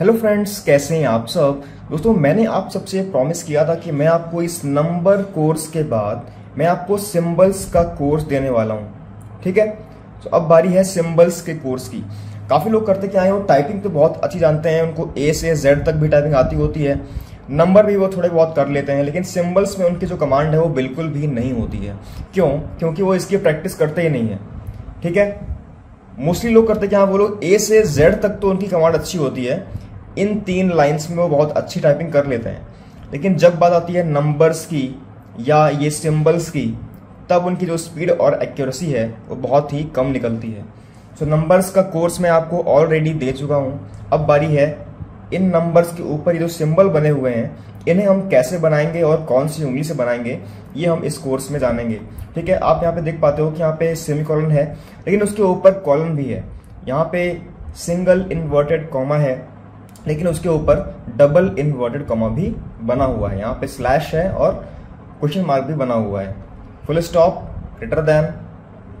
Hello friends कैसे हैं आप सब? दोस्तों, मैंने आप सबसे प्रॉमिस किया था कि मैं आपको इस नंबर कोर्स के बाद मैं आपको सिंबल्स का कोर्स देने वाला हूँ। ठीक है? तो अब बारी है सिंबल्स के कोर्स की। काफ़ी लोग करते क्या है, वो टाइपिंग तो बहुत अच्छी जानते हैं, उनको ए से जेड तक भी टाइपिंग आती होती है। नंबर भी वो थोड़े बहुत कर लेते हैं, लेकिन सिंबल्स में उनकी जो कमांड है वो बिल्कुल भी नहीं होती है। क्यों? क्योंकि वो इसकी प्रैक्टिस करते ही नहीं है। ठीक है? मोस्टली लोग करते क्या वो लोग ए से जेड तक तो उनकी कमांड अच्छी होती है इन तीन लाइंस में वो बहुत अच्छी टाइपिंग कर लेते हैं। लेकिन जब बात आती है नंबर्स की या ये सिंबल्स की तब उनकी जो स्पीड और एक्यूरेसी है वो बहुत ही कम निकलती है। सो so, नंबर्स का कोर्स मैं आपको ऑलरेडी दे चुका हूँ। अब बारी है इन नंबर्स के ऊपर ये जो सिंबल बने हुए हैं इन्हें हम कैसे बनाएँगे और कौन सी उंगली से बनाएँगे ये हम इस कोर्स में जानेंगे। ठीक है आप यहाँ पे देख पाते हो कि यहाँ पे सेमी कॉलन है लेकिन उसके ऊपर कॉलन भी है। यहाँ पे सिंगल इन्वर्टेड कॉमा है लेकिन उसके ऊपर डबल इन्वर्टेड कॉमा भी बना हुआ है। यहाँ पे स्लैश है और क्वेश्चन मार्क भी बना हुआ है। Full stop greater than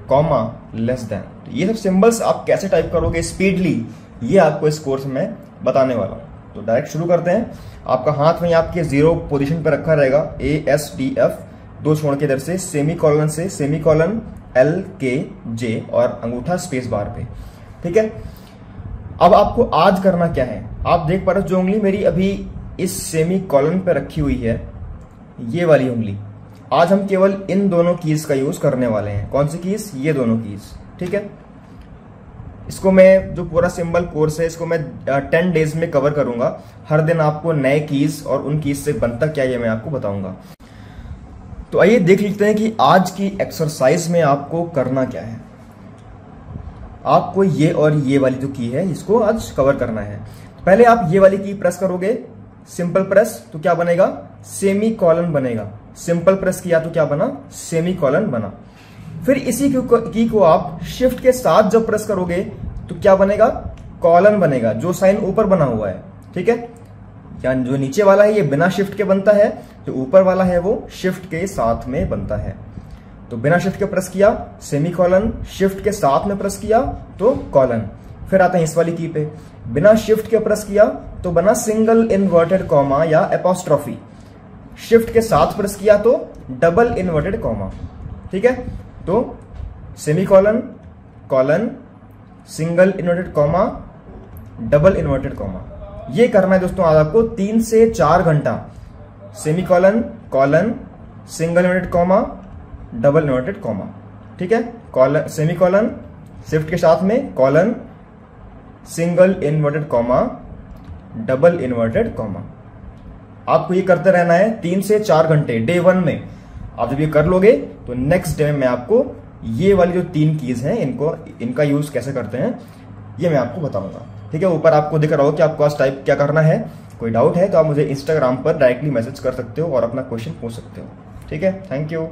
comma less than ये सब सिंबल्स आप कैसे टाइप करोगे स्पीडली ये आपको इस कोर्स में बताने वाला हूँ। तो डायरेक्ट शुरू करते हैं। आपका हाथ में आपके ज़ीरो पोजीशन पर रखा रहेगा। ए एस टी एफ़ दो छोड़ के इधर से सेमी कॉलन से semicolon L K J और अंगूठा स्पेस बार पे। ठीक है? अब आपको आज करना क्या है? आप देख पा रहे हो, जो उंगली मेरी अभी इस सेमी कॉलन पे रखी हुई है, ये वाली उंगली। आज हम केवल इन दोनों कीज का यूज़ करने वाले हैं। कौन सी कीज ये दोनों कीज ठीक है? इसको मैं, जो पूरा सिंबल कोर्स है, इसको मैं टेन डेज़ में कवर करूँगा। हर दिन आपको नए कीज और उन कीज से बनता क्या, ये मैं आपको बताऊँगा। तो आइए देख लेते हैं कि आज की एक्सरसाइज में आपको करना क्या है। आपको ये और ये वाली जो की है, इसको आज कवर करना है। पहले आप ये वाली की प्रेस करोगे सिंपल प्रेस तो क्या बनेगा? सेमी कॉलन बनेगा। सिंपल प्रेस किया तो क्या बना? सेमी कॉलन बना। फिर इसी की, को आप शिफ्ट के साथ जब प्रेस करोगे तो क्या बनेगा? कॉलन बनेगा, जो साइन ऊपर बना हुआ है। ठीक है? या जो नीचे वाला है, ये बिना शिफ्ट के बनता है, जो ऊपर वाला है, वो शिफ्ट के साथ में बनता है। तो बिना शिफ्ट के प्रेस किया सेमी कॉलन शिफ्ट के साथ में प्रेस किया तो कॉलन फिर आते हैं इस वाली की पे। बिना शिफ्ट के प्रेस किया तो बना सिंगल इन्वर्टेड कॉमा या एपोस्ट्रॉफी शिफ्ट के साथ प्रेस किया तो डबल इन्वर्टेड कॉमा ठीक है? तो semicolon colon single inverted comma double inverted comma ये करना है दोस्तों आज आपको तीन से चार घंटा। Semicolon colon single inverted comma double inverted comma. ठीक है? कॉलन सेमी कॉलन शिफ्ट के साथ में colon, single inverted comma, double inverted comma. आपको ये करते रहना है तीन से चार घंटे, डे वन में। आप जब ये कर लोगे तो नेक्स्ट डे में आपको ये वाली जो तीन कीज हैं, इनको, इनका यूज़ कैसे करते हैं, ये मैं आपको बताऊँगा। ठीक है? ऊपर आपको दिख रहा हो कि आपको आज टाइप क्या करना है। कोई डाउट है तो आप मुझे इंस्टाग्राम पर डायरेक्टली मैसेज कर सकते हो और अपना क्वेश्चन पूछ सकते हो। ठीक है? Thank you